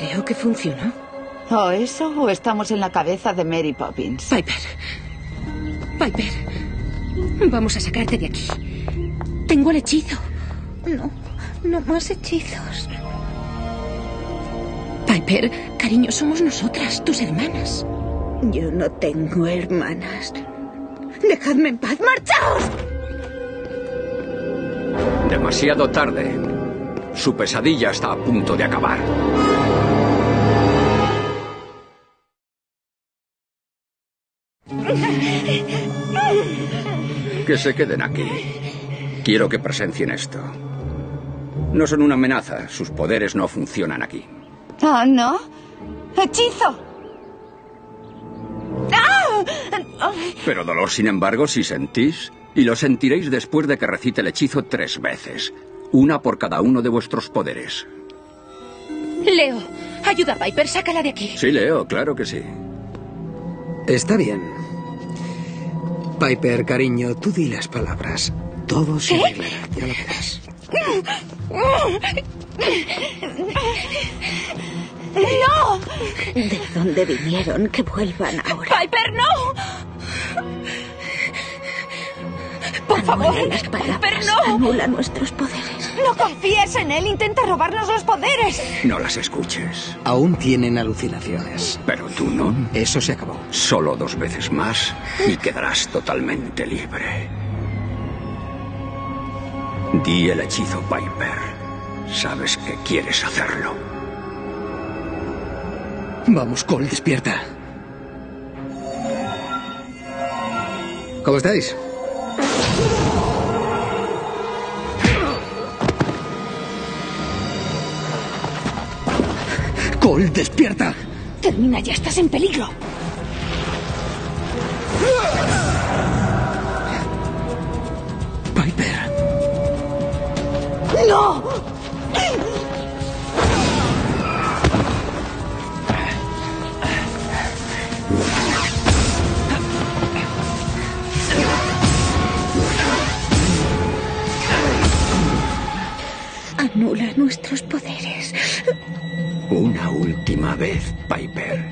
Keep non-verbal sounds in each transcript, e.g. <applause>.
Creo que funcionó. ¿O eso o estamos en la cabeza de Mary Poppins? Piper. Piper. Vamos a sacarte de aquí. Tengo el hechizo. No, no más hechizos. Piper, cariño, somos nosotras, tus hermanas. Yo no tengo hermanas. Dejadme en paz. ¡Marchaos! Demasiado tarde. Su pesadilla está a punto de acabar. Que se queden aquí. Quiero que presencien esto. No son una amenaza. Sus poderes no funcionan aquí. ¿Ah, no? ¡Hechizo! ¡Ah! Pero dolor, sin embargo, sí sentís. Y lo sentiréis después de que recite el hechizo tres veces. Una por cada uno de vuestros poderes. Leo, ayuda a Piper, sácala de aquí. Sí, Leo, claro que sí. Está bien. Piper, cariño, tú di las palabras. Todo se arreglará, ya lo verás. ¡No! ¿De dónde vinieron? Que vuelvan ahora. ¡Piper, no! Por favor. Piper, no. Anula nuestros poderes. ¡No confíes en él! ¡Intenta robarnos los poderes! No las escuches. Aún tienen alucinaciones. Pero tú no. Eso se acabó. Solo dos veces más y quedarás totalmente libre. Di el hechizo, Piper. Sabes que quieres hacerlo. Vamos, Cole, despierta. ¿Cómo estáis? Cole, despierta. Termina, ya estás en peligro. Piper. ¡No! Anula nuestros poderes. Una última vez, Piper.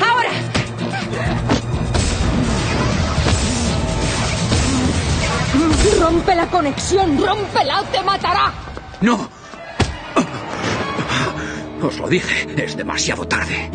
¡Ahora! ¡Rompe la conexión! ¡Rómpela o te matará! ¡No! Os lo dije, es demasiado tarde.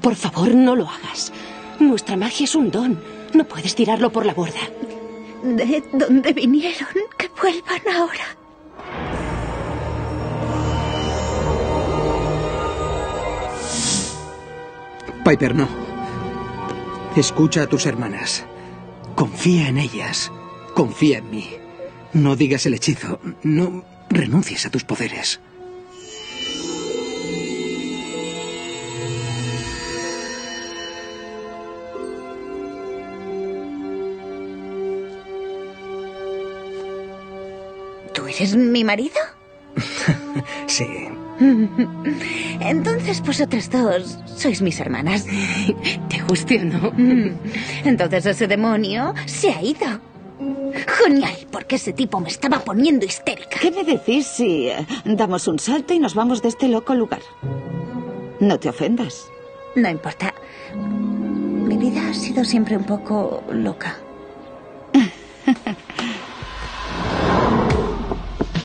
Por favor, no lo hagas. Nuestra magia es un don. No puedes tirarlo por la borda. ¿De dónde vinieron? Que vuelvan ahora. Piper, no. Escucha a tus hermanas. Confía en ellas. Confía en mí. No digas el hechizo. No renuncies a tus poderes. ¿Tú eres mi marido? <laughs> Sí. <laughs> Entonces vosotras dos sois mis hermanas. <laughs> ¿Te guste o no? Entonces ese demonio se ha ido. Genial, porque ese tipo me estaba poniendo histérica. ¿Qué me decís si eh, damos un salto y nos vamos de este loco lugar? No te ofendas. No importa. Mi vida ha sido siempre un poco loca.